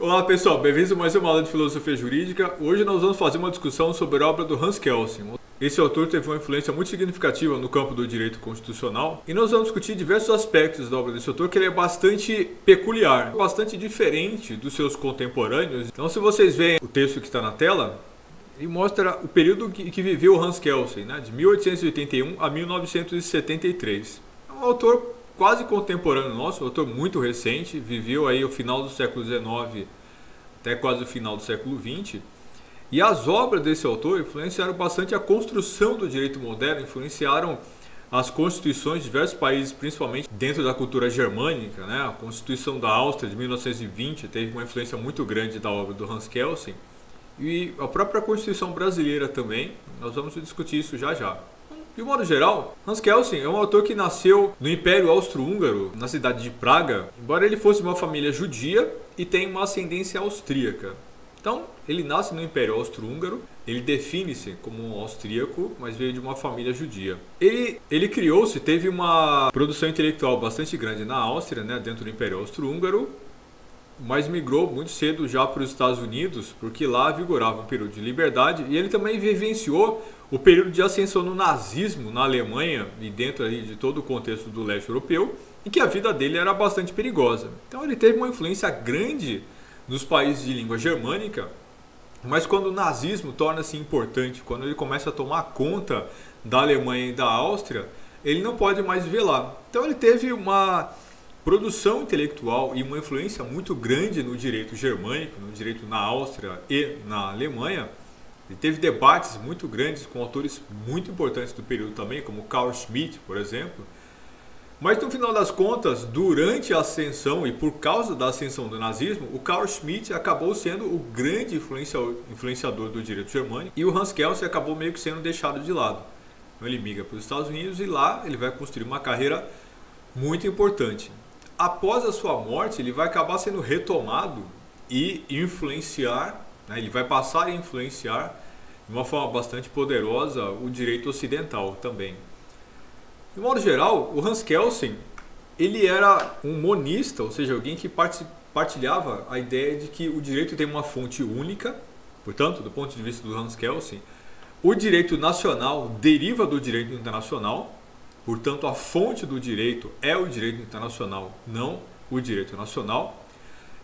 Olá pessoal, bem-vindos a mais uma aula de filosofia jurídica. Hoje nós vamos fazer uma discussão sobre a obra do Hans Kelsen. Esse autor teve uma influência muito significativa no campo do direito constitucional e nós vamos discutir diversos aspectos da obra desse autor que ele é bastante peculiar, bastante diferente dos seus contemporâneos. Então, se vocês veem o texto que está na tela, ele mostra o período que viveu Hans Kelsen, né, de 1881 a 1973. É um autor quase contemporâneo nosso, autor muito recente, viveu aí o final do século XIX até quase o final do século XX. E as obras desse autor influenciaram bastante a construção do direito moderno, influenciaram as constituições de diversos países, principalmente dentro da cultura germânica. Né? A Constituição da Áustria de 1920 teve uma influência muito grande da obra do Hans Kelsen. E a própria Constituição brasileira também, nós vamos discutir isso já já. De modo geral, Hans Kelsen é um autor que nasceu no Império Austro-Húngaro, na cidade de Praga, embora ele fosse de uma família judia e tem uma ascendência austríaca. Então, ele nasce no Império Austro-Húngaro, ele define-se como um austríaco, mas veio de uma família judia. Ele, ele criou-se, teve uma produção intelectual bastante grande na Áustria, né, dentro do Império Austro-Húngaro, mas migrou muito cedo já para os Estados Unidos, porque lá vigorava um período de liberdade e ele também vivenciou o período de ascensão no nazismo na Alemanha e dentro ali de todo o contexto do leste europeu, em que a vida dele era bastante perigosa. Então ele teve uma influência grande nos países de língua germânica, mas quando o nazismo torna-se importante, quando ele começa a tomar conta da Alemanha e da Áustria, ele não pode mais lá. Então ele teve uma produção intelectual e uma influência muito grande no direito germânico, no direito na Áustria e na Alemanha. Ele teve debates muito grandes com autores muito importantes do período também, como Carl Schmitt, por exemplo. Mas no final das contas, durante a ascensão e por causa da ascensão do nazismo, o Carl Schmitt acabou sendo o grande influenciador do direito germânico e o Hans Kelsen acabou meio que sendo deixado de lado. Então ele migra para os Estados Unidos e lá ele vai construir uma carreira muito importante após a sua morte, ele vai acabar sendo retomado e influenciar, né, ele vai passar a influenciar de uma forma bastante poderosa o direito ocidental também. De modo geral, o Hans Kelsen ele era um monista, ou seja, alguém que partilhava a ideia de que o direito tem uma fonte única, portanto, do ponto de vista do Hans Kelsen, o direito nacional deriva do direito internacional Portanto, a fonte do direito é o direito internacional, não o direito nacional.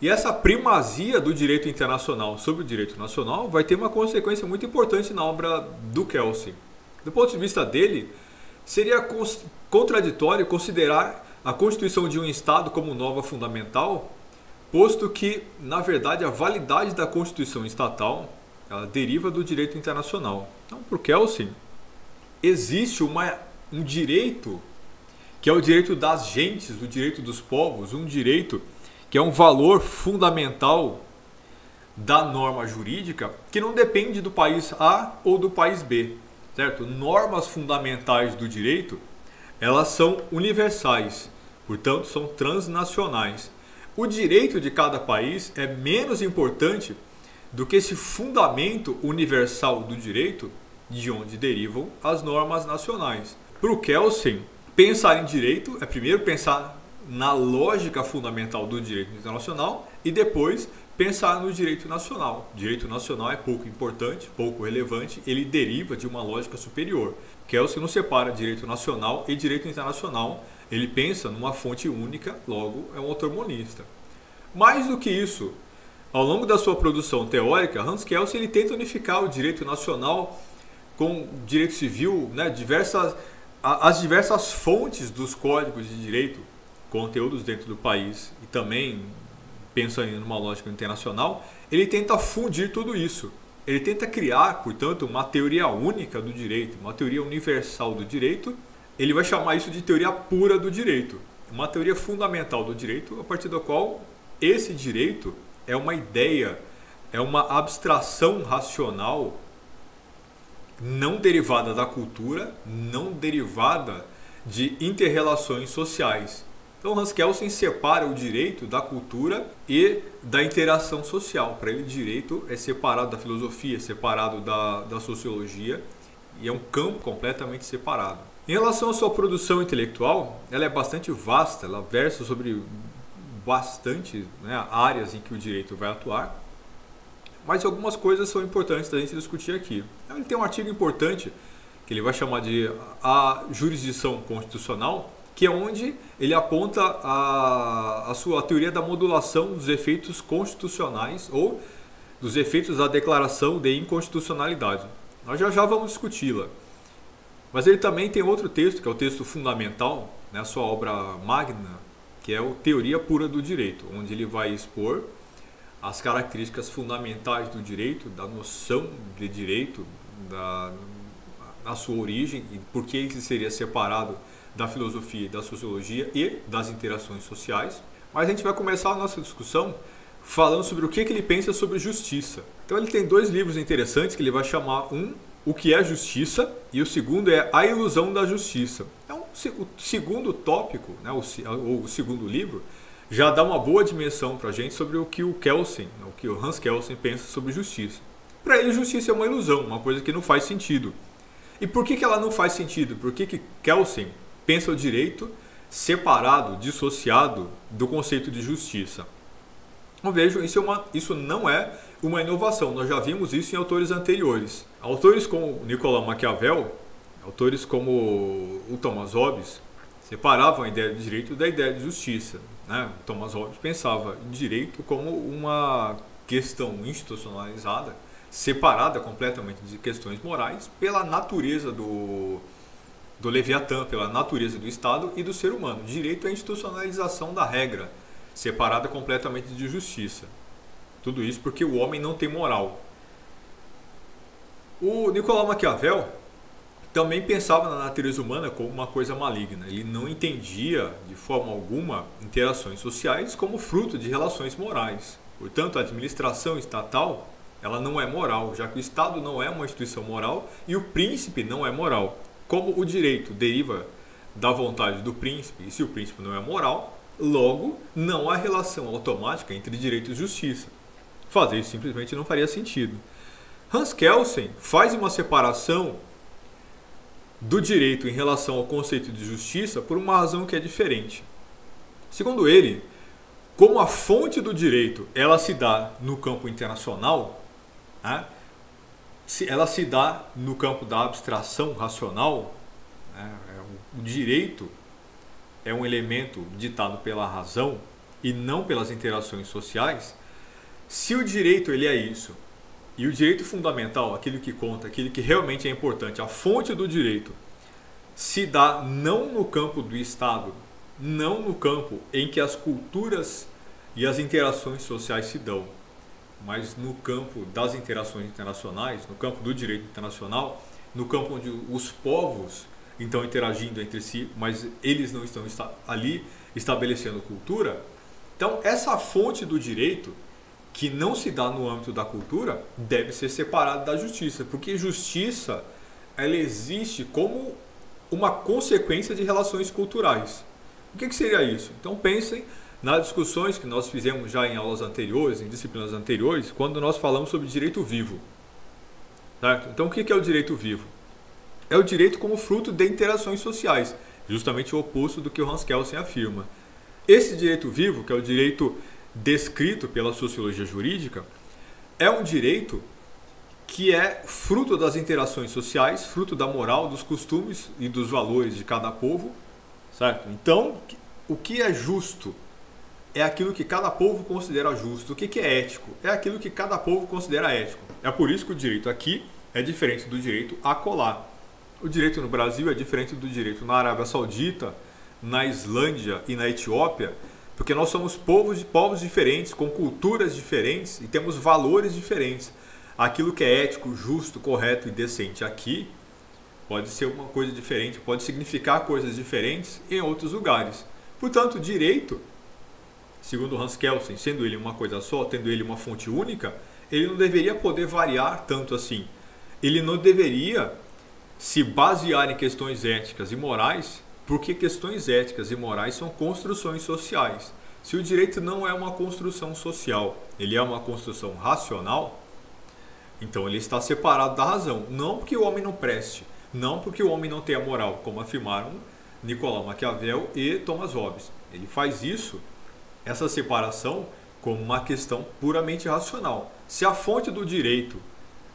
E essa primazia do direito internacional sobre o direito nacional vai ter uma consequência muito importante na obra do Kelsey. Do ponto de vista dele, seria contraditório considerar a constituição de um Estado como nova fundamental, posto que, na verdade, a validade da constituição estatal ela deriva do direito internacional. Então, para o Kelsey, existe uma um direito que é o direito das gentes, o direito dos povos, um direito que é um valor fundamental da norma jurídica que não depende do país A ou do país B, certo? Normas fundamentais do direito, elas são universais, portanto são transnacionais. O direito de cada país é menos importante do que esse fundamento universal do direito de onde derivam as normas nacionais. Para o Kelsen, pensar em direito é primeiro pensar na lógica fundamental do direito internacional e depois pensar no direito nacional. direito nacional é pouco importante, pouco relevante, ele deriva de uma lógica superior. Kelsen não separa direito nacional e direito internacional, ele pensa numa fonte única, logo é um autor monista. Mais do que isso, ao longo da sua produção teórica, Hans Kelsen ele tenta unificar o direito nacional com o direito civil, né, diversas as diversas fontes dos códigos de direito, conteúdos dentro do país e também pensando em uma lógica internacional, ele tenta fundir tudo isso. Ele tenta criar, portanto, uma teoria única do direito, uma teoria universal do direito. Ele vai chamar isso de teoria pura do direito, uma teoria fundamental do direito, a partir da qual esse direito é uma ideia, é uma abstração racional não derivada da cultura, não derivada de interrelações sociais. Então Hans Kelsen separa o direito da cultura e da interação social. Para ele, direito é separado da filosofia, separado da, da sociologia e é um campo completamente separado. Em relação à sua produção intelectual, ela é bastante vasta, ela versa sobre bastante né, áreas em que o direito vai atuar, mas algumas coisas são importantes da gente discutir aqui. Então, ele tem um artigo importante que ele vai chamar de a jurisdição constitucional, que é onde ele aponta a, a sua teoria da modulação dos efeitos constitucionais ou dos efeitos da declaração de inconstitucionalidade. Nós já já vamos discuti-la. Mas ele também tem outro texto, que é o texto fundamental, né, a sua obra magna, que é o Teoria Pura do Direito, onde ele vai expor as características fundamentais do direito, da noção de direito, da, da sua origem e por que ele seria separado da filosofia da sociologia e das interações sociais. Mas a gente vai começar a nossa discussão falando sobre o que, que ele pensa sobre justiça. Então ele tem dois livros interessantes que ele vai chamar um o que é justiça e o segundo é a ilusão da justiça. Então, o segundo tópico, né, ou o segundo livro, já dá uma boa dimensão para a gente sobre o que o Kelsen, o que o Hans Kelsen pensa sobre justiça. Para ele, justiça é uma ilusão, uma coisa que não faz sentido. E por que, que ela não faz sentido? Por que, que Kelsen pensa o direito separado, dissociado do conceito de justiça. Então, vejam, isso, é uma, isso não é uma inovação, nós já vimos isso em autores anteriores. Autores como Nicolau Maquiavel, autores como o Thomas Hobbes, separavam a ideia de direito da ideia de justiça. Né? Thomas Hobbes pensava em direito como uma questão institucionalizada, separada completamente de questões morais, pela natureza do, do Leviatã, pela natureza do Estado e do ser humano. Direito a institucionalização da regra, separada completamente de justiça. Tudo isso porque o homem não tem moral. O Nicolau Maquiavel também pensava na natureza humana como uma coisa maligna. Ele não entendia de forma alguma interações sociais como fruto de relações morais. Portanto, a administração estatal ela não é moral, já que o Estado não é uma instituição moral e o príncipe não é moral. Como o direito deriva da vontade do príncipe, e se o príncipe não é moral, logo não há relação automática entre direito e justiça. Fazer isso simplesmente não faria sentido. Hans Kelsen faz uma separação do direito em relação ao conceito de justiça por uma razão que é diferente. Segundo ele, como a fonte do direito ela se dá no campo internacional, né, ela se dá no campo da abstração racional, né? É o direito é um elemento ditado pela razão e não pelas interações sociais. Se o direito ele é isso, e o direito fundamental, aquilo que conta, aquilo que realmente é importante, a fonte do direito, se dá não no campo do Estado, não no campo em que as culturas e as interações sociais se dão, mas no campo das interações internacionais, no campo do direito internacional, no campo onde os povos estão interagindo entre si, mas eles não estão ali estabelecendo cultura. Então, essa fonte do direito, que não se dá no âmbito da cultura, deve ser separada da justiça, porque justiça ela existe como uma consequência de relações culturais. O que, que seria isso? Então, pensem nas discussões que nós fizemos já em aulas anteriores, em disciplinas anteriores, quando nós falamos sobre direito vivo. Certo? Então, o que é o direito vivo? É o direito como fruto de interações sociais, justamente o oposto do que o Hans Kelsen afirma. Esse direito vivo, que é o direito descrito pela sociologia jurídica, é um direito que é fruto das interações sociais, fruto da moral, dos costumes e dos valores de cada povo, certo? Então, o que é justo é aquilo que cada povo considera justo. O que é ético? É aquilo que cada povo considera ético. É por isso que o direito aqui é diferente do direito acolá. O direito no Brasil é diferente do direito na Arábia Saudita, na Islândia e na Etiópia, porque nós somos povos de povos diferentes, com culturas diferentes e temos valores diferentes. Aquilo que é ético, justo, correto e decente aqui pode ser uma coisa diferente, pode significar coisas diferentes em outros lugares. Portanto, direito segundo Hans Kelsen, sendo ele uma coisa só, tendo ele uma fonte única, ele não deveria poder variar tanto assim. Ele não deveria se basear em questões éticas e morais, porque questões éticas e morais são construções sociais. Se o direito não é uma construção social, ele é uma construção racional, então ele está separado da razão. Não porque o homem não preste, não porque o homem não tenha moral, como afirmaram Nicolau Maquiavel e Thomas Hobbes. Ele faz isso essa separação como uma questão puramente racional. Se a fonte do direito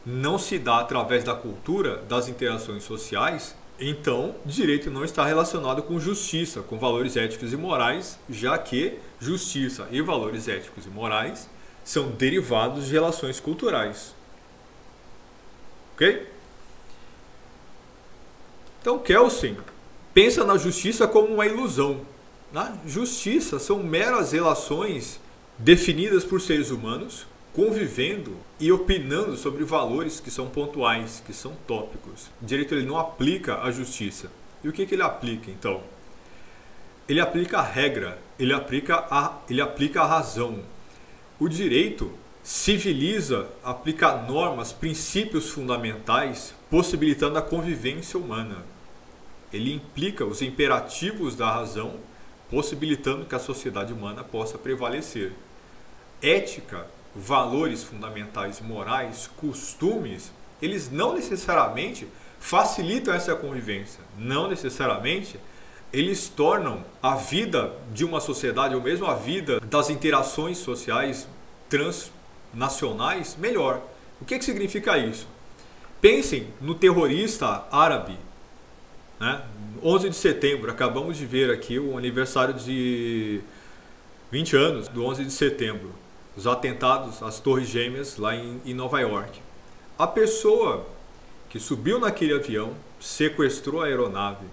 não se dá através da cultura, das interações sociais, então direito não está relacionado com justiça, com valores éticos e morais, já que justiça e valores éticos e morais são derivados de relações culturais. Ok? Então Kelsen pensa na justiça como uma ilusão. Na justiça são meras relações definidas por seres humanos convivendo e opinando sobre valores que são pontuais, que são tópicos. O direito ele não aplica a justiça. E o que, que ele aplica então? Ele aplica a regra, ele aplica a, ele aplica a razão. O direito civiliza, aplica normas, princípios fundamentais, possibilitando a convivência humana. Ele implica os imperativos da razão, possibilitando que a sociedade humana possa prevalecer. Ética, valores fundamentais morais, costumes, eles não necessariamente facilitam essa convivência, não necessariamente eles tornam a vida de uma sociedade ou mesmo a vida das interações sociais transnacionais melhor. O que, que significa isso? Pensem no terrorista árabe. Né? 11 de setembro, acabamos de ver aqui o aniversário de 20 anos do 11 de setembro, os atentados às Torres Gêmeas lá em, em Nova York. A pessoa que subiu naquele avião, sequestrou a aeronave,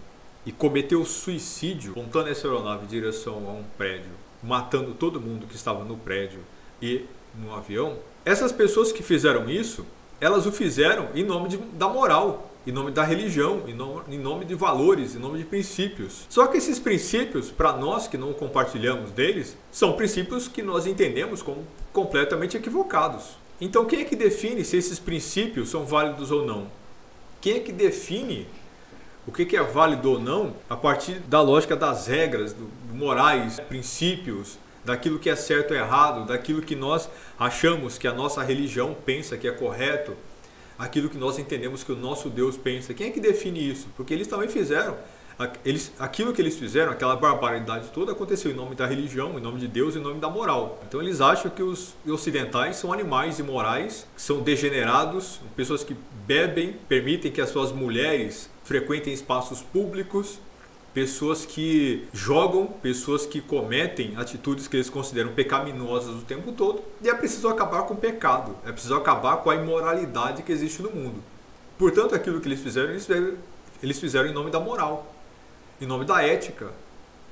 e cometeu suicídio montando essa aeronave em direção a um prédio, matando todo mundo que estava no prédio e no avião, essas pessoas que fizeram isso, elas o fizeram em nome de, da moral, em nome da religião, em nome, em nome de valores, em nome de princípios. Só que esses princípios, para nós que não compartilhamos deles, são princípios que nós entendemos como completamente equivocados. Então, quem é que define se esses princípios são válidos ou não? Quem é que define o que é válido ou não a partir da lógica das regras, do, morais, princípios, daquilo que é certo ou errado, daquilo que nós achamos que a nossa religião pensa que é correto, aquilo que nós entendemos que o nosso Deus pensa. Quem é que define isso? Porque eles também fizeram eles, aquilo que eles fizeram, aquela barbaridade toda, aconteceu em nome da religião, em nome de Deus, em nome da moral. Então eles acham que os ocidentais são animais imorais, são degenerados, pessoas que bebem, permitem que as suas mulheres frequentem espaços públicos, pessoas que jogam, pessoas que cometem atitudes que eles consideram pecaminosas o tempo todo. E é preciso acabar com o pecado, é preciso acabar com a imoralidade que existe no mundo. Portanto, aquilo que eles fizeram, eles fizeram, eles fizeram em nome da moral em nome da ética,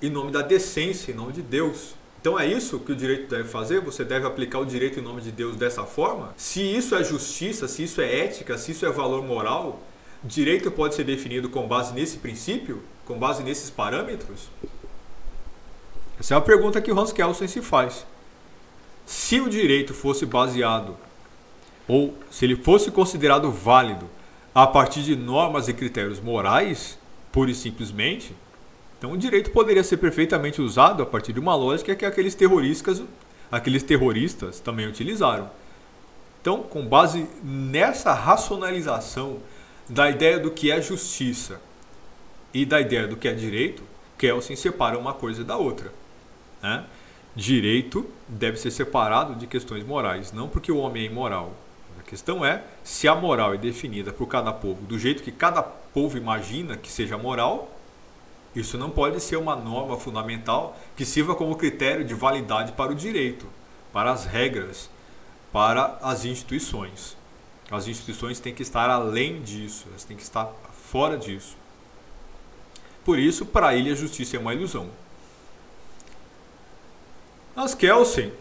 em nome da decência, em nome de Deus. Então é isso que o direito deve fazer? Você deve aplicar o direito em nome de Deus dessa forma? Se isso é justiça, se isso é ética, se isso é valor moral, direito pode ser definido com base nesse princípio, com base nesses parâmetros? Essa é a pergunta que Hans Kelsen se faz. Se o direito fosse baseado, ou se ele fosse considerado válido a partir de normas e critérios morais, pura e simplesmente, então o direito poderia ser perfeitamente usado a partir de uma lógica que aqueles terroristas, aqueles terroristas também utilizaram. Então, com base nessa racionalização da ideia do que é justiça e da ideia do que é direito, Kelsen separa uma coisa da outra. Né? Direito deve ser separado de questões morais, não porque o homem é imoral, a questão é se a moral é definida por cada povo do jeito que cada povo imagina que seja moral, isso não pode ser uma norma fundamental que sirva como critério de validade para o direito, para as regras, para as instituições. As instituições têm que estar além disso, elas têm que estar fora disso. Por isso, para ele, a justiça é uma ilusão. Mas Kelsen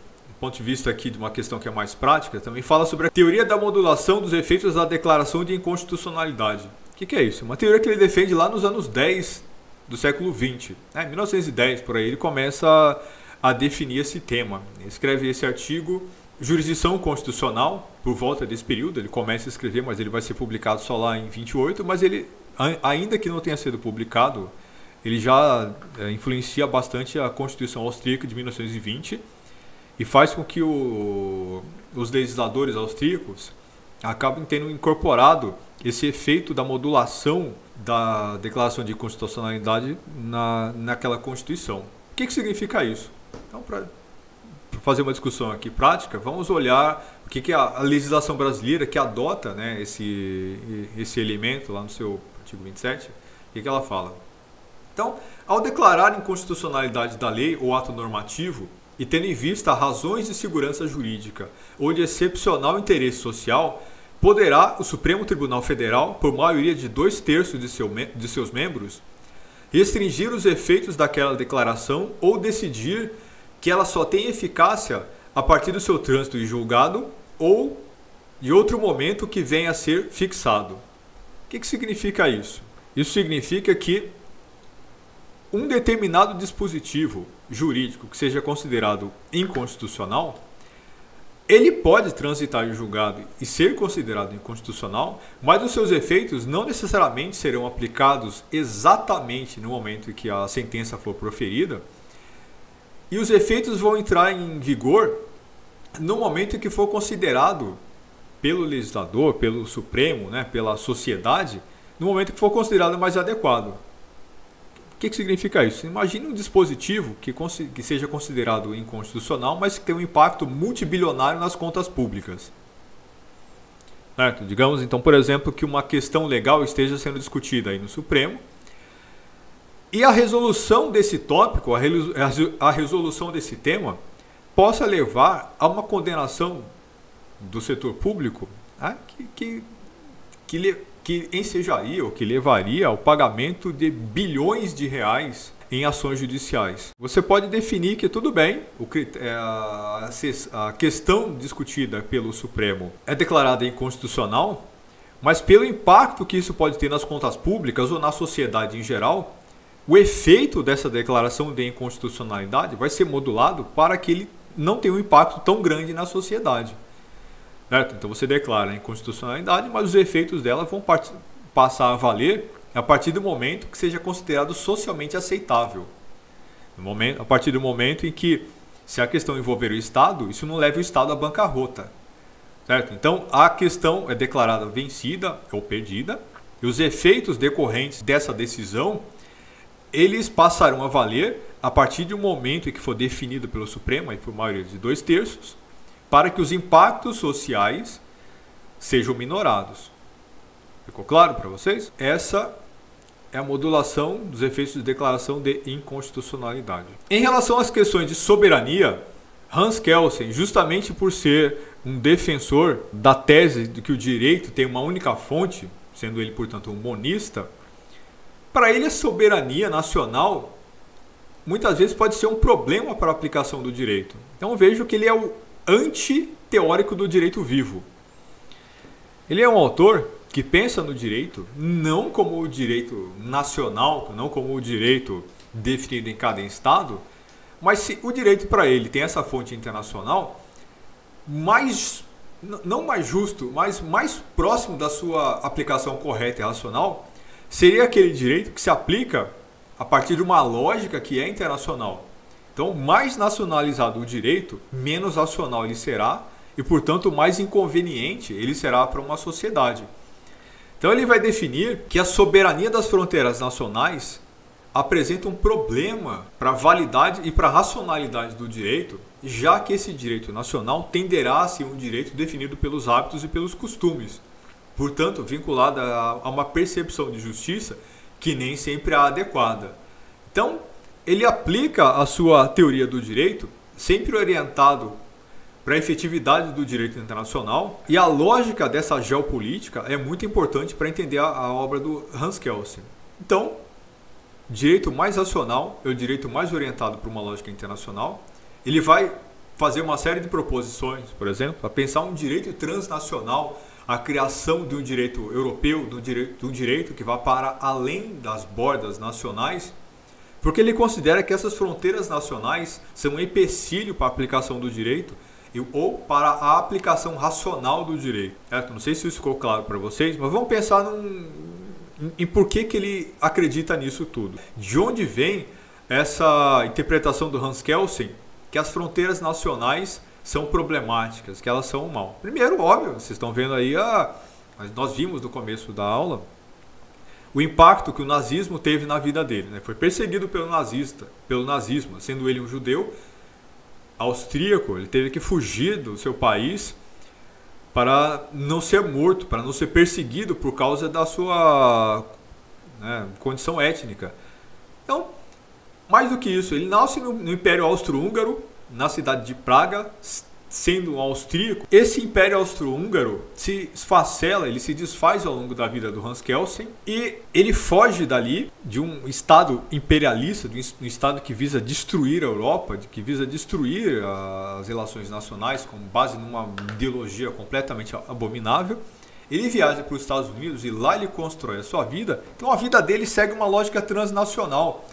ponto de vista aqui de uma questão que é mais prática, também fala sobre a teoria da modulação dos efeitos da declaração de inconstitucionalidade. O que, que, é isso? Uma teoria que ele defende lá nos anos 10 do século 20. É, em 1910, por aí, ele começa a, a definir esse tema. Ele escreve esse artigo, Jurisdição Constitucional, por volta desse período. Ele começa a escrever, mas ele vai ser publicado só lá em 28. Mas ele, ainda que não tenha sido publicado, ele já é, influencia bastante a Constituição Austríaca de 1920 e faz com que o, os legisladores austríacos acabem tendo incorporado esse efeito da modulação da declaração de constitucionalidade na, naquela Constituição. O que, que significa isso? Então, para fazer uma discussão aqui prática, vamos olhar o que, que a legislação brasileira que adota né, esse, esse elemento lá no seu artigo 27, o que, que ela fala. Então, ao declarar inconstitucionalidade da lei ou ato normativo, e tendo em vista razões de segurança jurídica ou de excepcional interesse social, poderá o Supremo Tribunal Federal, por maioria de dois terços de, seu, de seus membros, restringir os efeitos daquela declaração ou decidir que ela só tem eficácia a partir do seu trânsito em julgado ou de outro momento que venha a ser fixado. Que, que significa isso? Isso significa que um determinado dispositivo jurídico que seja considerado inconstitucional, ele pode transitar em julgado e ser considerado inconstitucional, mas os seus efeitos não necessariamente serão aplicados exatamente no momento em que a sentença for proferida, e os efeitos vão entrar em vigor no momento em que for considerado pelo legislador, pelo Supremo, né, pela sociedade, no momento que for considerado mais adequado que, que significa isso? Imagine um dispositivo que, que seja considerado inconstitucional, mas que tem um impacto multibilionário nas contas públicas. Certo? Digamos então, por exemplo, que uma questão legal esteja sendo discutida aí no Supremo e a resolução desse tópico, a resolução desse tema, possa levar a uma condenação do setor público né, que, que, que que ensejaria ou que levaria ao pagamento de bilhões de reais em ações judiciais. Você pode definir que tudo bem, é, a questão discutida pelo Supremo é declarada inconstitucional, mas pelo impacto que isso pode ter nas contas públicas ou na sociedade em geral, o efeito dessa declaração de inconstitucionalidade vai ser modulado para que ele não tenha um impacto tão grande na sociedade. Certo? Então você declara a inconstitucionalidade, mas os efeitos dela vão passar a valer a partir do momento que seja considerado socialmente aceitável. Momento, a partir do momento em que, se a questão envolver o Estado, isso não leve o Estado à bancarrota. Certo? Então a questão é declarada vencida ou perdida, e os efeitos decorrentes dessa decisão eles passarão a valer a partir um momento em que for definido pelo Supremo, aí por maioria de dois terços, para que os impactos sociais sejam minorados. Ficou claro para vocês? Essa é a modulação dos efeitos de declaração de inconstitucionalidade. Em relação às questões de soberania, Hans Kelsen, justamente por ser um defensor da tese de que o direito tem uma única fonte, sendo ele, portanto, um monista, para ele a soberania nacional muitas vezes pode ser um problema para a aplicação do direito. Então vejo que ele é o anti-teórico do direito vivo. Ele é um autor que pensa no direito não como o direito nacional, não como o direito definido em cada estado, mas se o direito para ele tem essa fonte internacional, mais não mais justo, mas mais próximo da sua aplicação correta e racional, seria aquele direito que se aplica a partir de uma lógica que é internacional. Então, mais nacionalizado o direito, menos racional ele será e, portanto, mais inconveniente ele será para uma sociedade. Então, ele vai definir que a soberania das fronteiras nacionais apresenta um problema para a validade e para a racionalidade do direito, já que esse direito nacional tenderá a ser um direito definido pelos hábitos e pelos costumes, portanto, vinculado a uma percepção de justiça que nem sempre é adequada. Então, ele aplica a sua teoria do direito, sempre orientado para a efetividade do direito internacional, e a lógica dessa geopolítica é muito importante para entender a, a, obra do Hans Kelsen. Então, direito mais racional é o direito mais orientado para uma lógica internacional. Ele vai fazer uma série de proposições, por exemplo, para pensar um direito transnacional, a criação de um direito europeu, de um direito, de um direito que vá para além das bordas nacionais porque ele considera que essas fronteiras nacionais são um empecilho para a aplicação do direito ou para a aplicação racional do direito. Certo? Não sei se isso ficou claro para vocês, mas vamos pensar num, em, por que, que ele acredita nisso tudo. De onde vem essa interpretação do Hans Kelsen que as fronteiras nacionais são problemáticas, que elas são mal? Primeiro, óbvio, vocês estão vendo aí, a, nós vimos no começo da aula, o impacto que o nazismo teve na vida dele. Né? Foi perseguido pelo nazista, pelo nazismo, sendo ele um judeu, austríaco, ele teve que fugir do seu país para não ser morto, para não ser perseguido por causa da sua né, condição étnica. Então, mais do que isso, ele nasce no, no Império Austro-Húngaro, na cidade de Praga, sendo um austríaco, esse Império Austro-Húngaro se esfacela, ele se desfaz ao longo da vida do Hans Kelsen e ele foge dali de um Estado imperialista, de um Estado que visa destruir a Europa, que visa destruir as relações nacionais com base numa ideologia completamente abominável. Ele viaja para os Estados Unidos e lá ele constrói a sua vida. Então a vida dele segue uma lógica transnacional.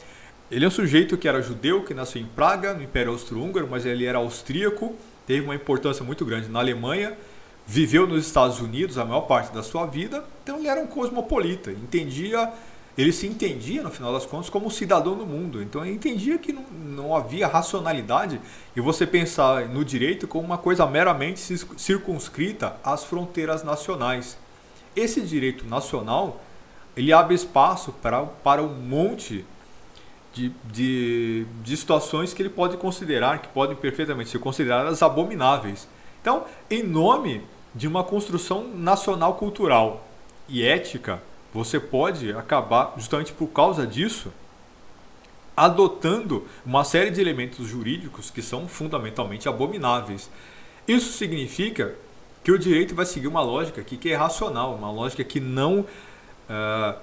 Ele é um sujeito que era judeu, que nasceu em Praga, no Império Austro-Húngaro, mas ele era austríaco teve uma importância muito grande na Alemanha, viveu nos Estados Unidos a maior parte da sua vida, então ele era um cosmopolita, entendia, ele se entendia no final das contas como cidadão do mundo, então ele entendia que não, não havia racionalidade e você pensar no direito como uma coisa meramente circunscrita às fronteiras nacionais. Esse direito nacional ele abre espaço para, para um monte de, de, de situações que ele pode considerar, que podem perfeitamente ser consideradas abomináveis. Então, em nome de uma construção nacional cultural e ética, você pode acabar, justamente por causa disso, adotando uma série de elementos jurídicos que são fundamentalmente abomináveis. Isso significa que o direito vai seguir uma lógica aqui que é racional, uma lógica que não, uh,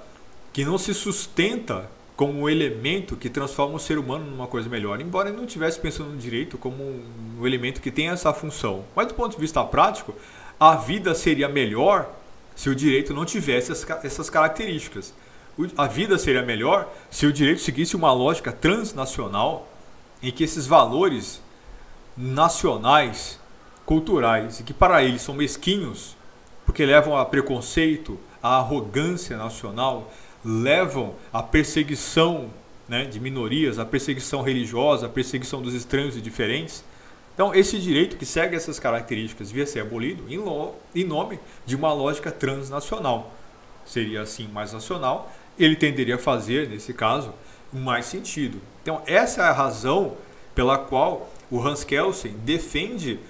que não se sustenta como um elemento que transforma o ser humano numa coisa melhor, embora ele não estivesse pensando no direito como um elemento que tem essa função. Mas do ponto de vista prático, a vida seria melhor se o direito não tivesse essas características. A vida seria melhor se o direito seguisse uma lógica transnacional em que esses valores nacionais, culturais, e que para eles são mesquinhos, porque levam a preconceito, a arrogância nacional, levam à perseguição né, de minorias, à perseguição religiosa, à perseguição dos estranhos e diferentes. Então, esse direito que segue essas características devia ser abolido em, lo, em nome de uma lógica transnacional. Seria assim mais nacional, ele tenderia a fazer, nesse caso, mais sentido. Então, essa é a razão pela qual o Hans Kelsen defende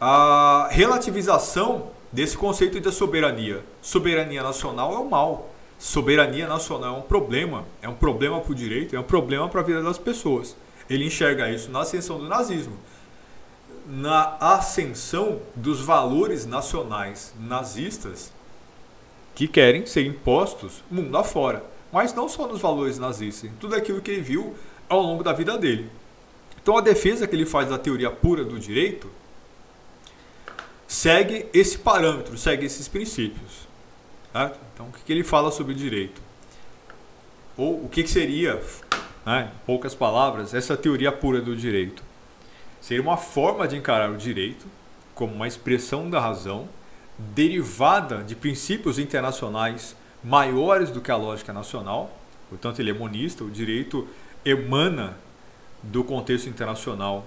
a relativização desse conceito de soberania. Soberania nacional é o mal soberania nacional é um problema, é um problema para o direito, é um problema para a vida das pessoas. Ele enxerga isso na ascensão do nazismo, na ascensão dos valores nacionais nazistas que querem ser impostos mundo afora, mas não só nos valores nazistas, em tudo aquilo que ele viu ao longo da vida dele. Então a defesa que ele faz da teoria pura do direito segue esse parâmetro, segue esses princípios. Tá? Então, o que, ele fala sobre direito? Ou o que, seria, né, em poucas palavras, essa teoria pura do direito? Seria uma forma de encarar o direito como uma expressão da razão derivada de princípios internacionais maiores do que a lógica nacional. Portanto, ele é monista, o direito emana do contexto internacional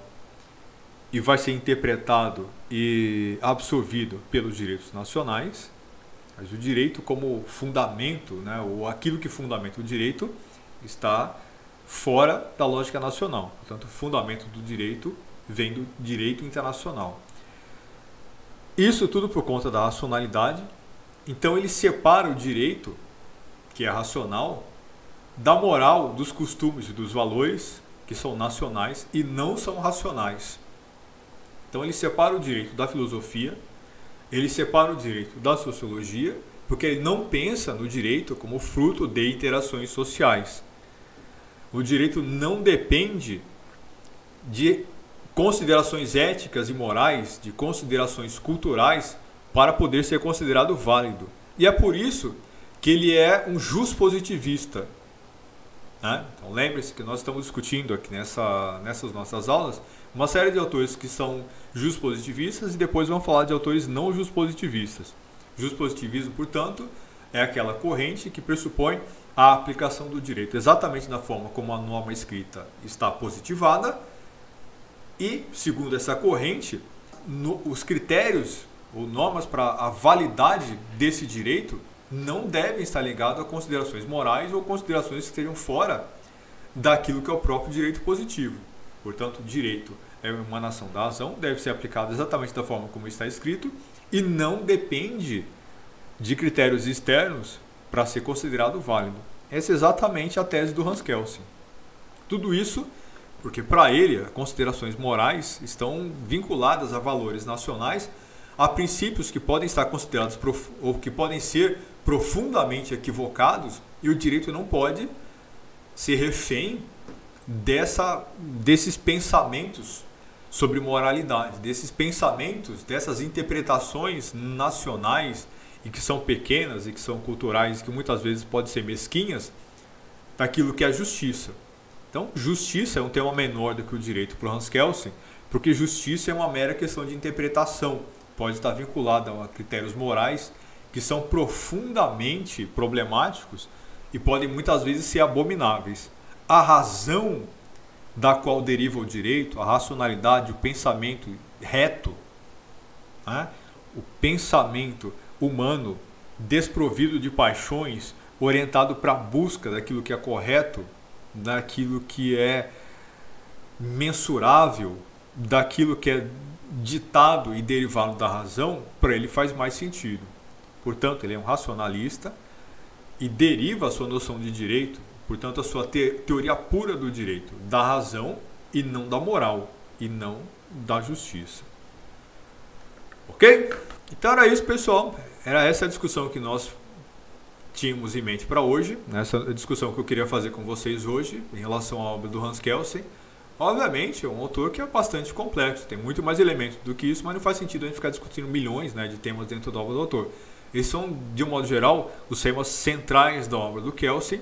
e vai ser interpretado e absorvido pelos direitos nacionais. Mas o direito como fundamento, né, ou aquilo que fundamenta o direito, está fora da lógica nacional. Portanto, o fundamento do direito vem do direito internacional. Isso tudo por conta da racionalidade. Então ele separa o direito, que é racional, da moral, dos costumes e dos valores, que são nacionais e não são racionais. Então ele separa o direito da filosofia, ele separa o direito da sociologia, porque ele não pensa no direito como fruto de interações sociais. O direito não depende de considerações éticas e morais, de considerações culturais, para poder ser considerado válido. E é por isso que ele é um juspositivista. Né? Então lembre-se que nós estamos discutindo aqui nessa, nessas nossas aulas uma série de autores que são positivistas e depois vamos falar de autores não positivistas. positivismo, portanto, é aquela corrente que pressupõe a aplicação do direito exatamente da forma como a norma escrita está positivada e, segundo essa corrente, no, os critérios ou normas para a validade desse direito não devem estar ligados a considerações morais ou considerações que estejam fora daquilo que é o próprio direito positivo. Portanto, direito é uma emanação da razão, deve ser aplicado exatamente da forma como está escrito e não depende de critérios externos para ser considerado válido. Essa é exatamente a tese do Hans Kelsen. Tudo isso porque para ele considerações morais estão vinculadas a valores nacionais, a princípios que podem estar considerados ou que podem ser profundamente equivocados e o direito não pode ser refém dessa, desses pensamentos sobre moralidade, desses pensamentos, dessas interpretações nacionais e que são pequenas e que são culturais, que muitas vezes podem ser mesquinhas, daquilo que é justiça. Então, justiça é um tema menor do que o direito para o Hans Kelsen, porque justiça é uma mera questão de interpretação, pode estar vinculada a critérios morais que são profundamente problemáticos e podem muitas vezes ser abomináveis. A razão da qual deriva o direito, a racionalidade, o pensamento reto, né? o pensamento humano desprovido de paixões, orientado para a busca daquilo que é correto, daquilo que é mensurável, daquilo que é ditado e derivado da razão, para ele faz mais sentido. Portanto, ele é um racionalista e deriva a sua noção de direito, portanto, a sua te teoria pura do direito, da razão e não da moral, e não da justiça. Ok? Então era isso, pessoal. Era essa a discussão que nós tínhamos em mente para hoje, essa discussão que eu queria fazer com vocês hoje em relação à obra do Hans Kelsen. Obviamente, é um autor que é bastante complexo, tem muito mais elementos do que isso, mas não faz sentido a gente ficar discutindo milhões né, de temas dentro da obra do autor. Esses são, de um modo geral, os temas centrais da obra do Kelsen.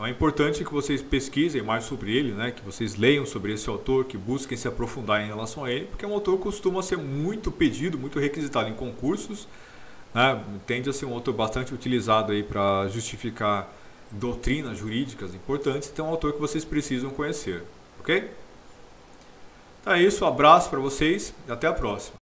Então, é importante que vocês pesquisem mais sobre ele, né? que vocês leiam sobre esse autor, que busquem se aprofundar em relação a ele, porque é um autor que costuma ser muito pedido, muito requisitado em concursos. Né? Tende a ser um autor bastante utilizado para justificar doutrinas jurídicas importantes, então é um autor que vocês precisam conhecer. Ok? Então é isso, um abraço para vocês e até a próxima.